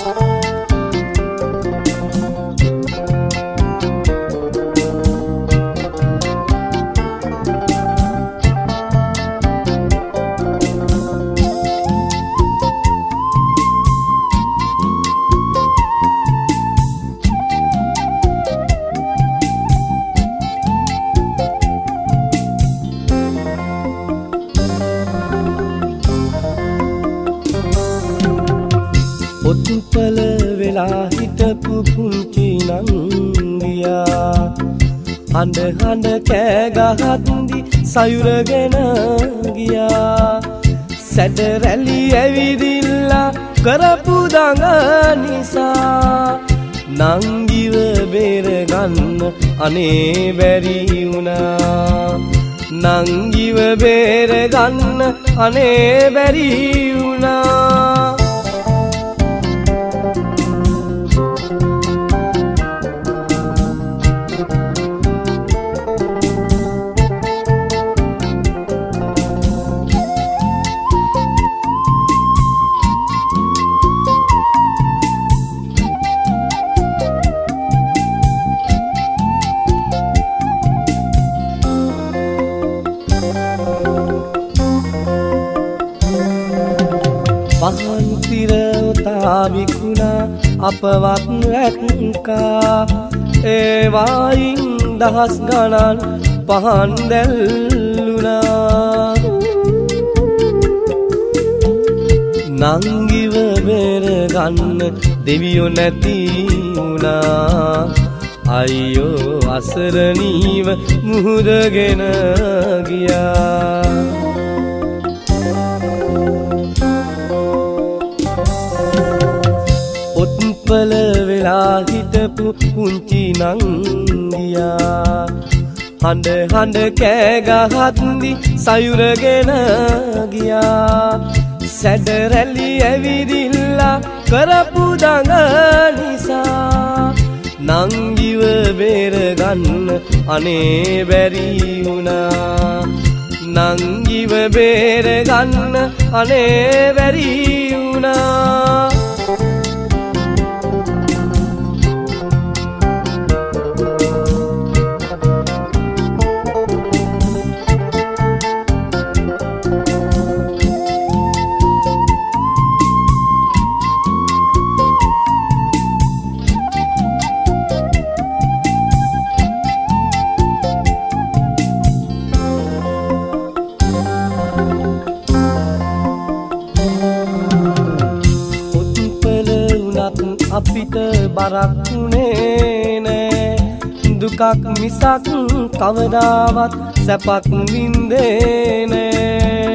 පොත්පල වෙලා හිටපු පුංචි නංගියා හඬ හඬ කෑගහත්දි සයුරගෙන ගියා. සැඩ රැලි ඇවිදිල්ලා කරපු දඟ නිසා. නංගිව බේරගන්න අනේ බැරි වුණා. නංගිව බේරගන්න අනේ බැරි වුණා. පහන්තිර උතාවිකුණා අපවත් රැක්කා ඒවායින් දහස් ගණන් පහන් දැල්ලුනා නංගිව බේරගන්න දෙවියෝ නැති වුණා අයියෝ අසරණීව මුහුදගෙන ගියා. ඔත්පල වෙලා හිටපු පුංචි නංගියා. හඬ හඬ කෑගහත්දි සයුරගෙන ගියා. සැඩ රැලි ඇවිදිල්ලා කරපු දඟ නිසා. නංගිව බේරගන්න අනේ බැරි වුණා. නංගිව බේරගන්න අනේ බැරි වුණා. අපිට බරක්ුණේ නෑ දුකක් මිසක් කවදාවත් සැපක් වින්දේ නෑ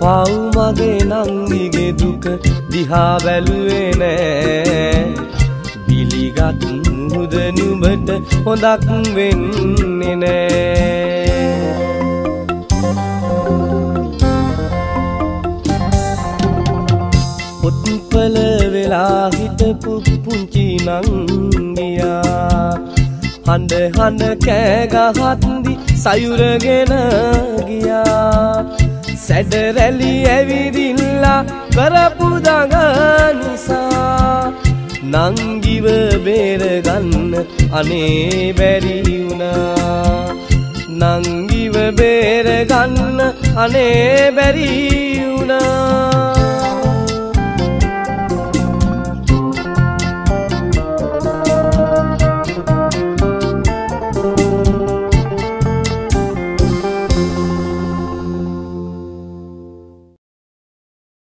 පව්මගේ නංගිගේ දුක දිහා බැලුවේ නෑ. බිලිගත් මුහුද නුඹට හොඳක් වෙන්නේ නෑ. නංගියා හඬ හඬ කෑගහත්දි සයුරගෙන ගියා. සැඩ රැලි ඇවිදිල්ලා කරපු දඟ නිසා. නංගිව බේරගන්න අනේ බැරි වුණා. නංගිව බේරගන්න අනේ බැරි වුණා.